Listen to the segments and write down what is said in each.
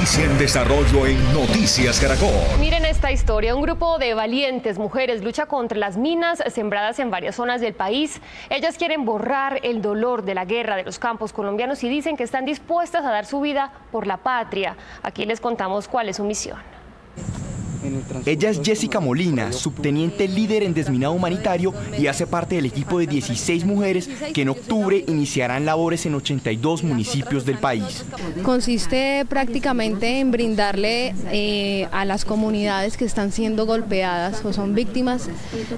Noticia en desarrollo en Noticias Caracol. Miren esta historia. Un grupo de valientes mujeres lucha contra las minas sembradas en varias zonas del país. Ellas quieren borrar el dolor de la guerra de los campos colombianos y dicen que están dispuestas a dar su vida por la patria. Aquí les contamos cuál es su misión. Ella es Jessica Molina, subteniente líder en desminado humanitario y hace parte del equipo de 16 mujeres que en octubre iniciarán labores en 82 municipios del país. Consiste prácticamente en brindarle eh, a las comunidades que están siendo golpeadas o son víctimas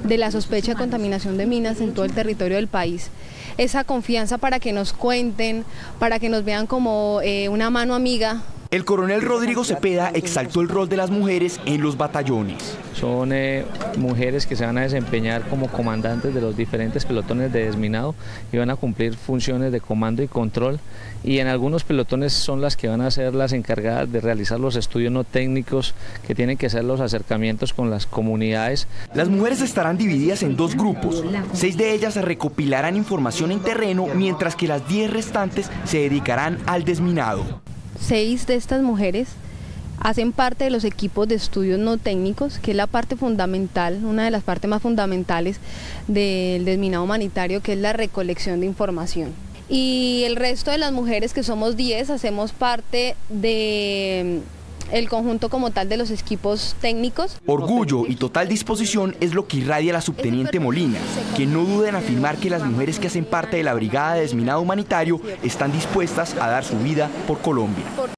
de la sospecha de contaminación de minas en todo el territorio del país esa confianza para que nos cuenten, para que nos vean como eh, una mano amiga el coronel Rodrigo Cepeda exaltó el rol de las mujeres en los batallones. Son eh, mujeres que se van a desempeñar como comandantes de los diferentes pelotones de desminado y van a cumplir funciones de comando y control y en algunos pelotones son las que van a ser las encargadas de realizar los estudios no técnicos que tienen que ser los acercamientos con las comunidades. Las mujeres estarán divididas en dos grupos. Seis de ellas recopilarán información en terreno mientras que las diez restantes se dedicarán al desminado seis de estas mujeres hacen parte de los equipos de estudios no técnicos, que es la parte fundamental, una de las partes más fundamentales del desminado humanitario, que es la recolección de información. Y el resto de las mujeres, que somos 10, hacemos parte de el conjunto como tal de los equipos técnicos. Orgullo y total disposición es lo que irradia la subteniente Molina, quien no duda en afirmar que las mujeres que hacen parte de la Brigada de Desminado Humanitario están dispuestas a dar su vida por Colombia.